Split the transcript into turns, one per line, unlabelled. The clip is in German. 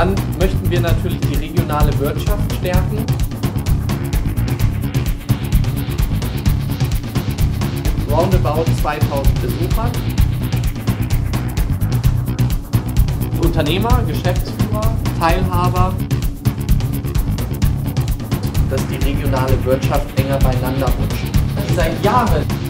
Dann möchten wir natürlich die regionale Wirtschaft stärken. Roundabout 2000 Besucher. Unternehmer, Geschäftsführer, Teilhaber, dass die regionale Wirtschaft enger beieinander rutscht. Seit Jahren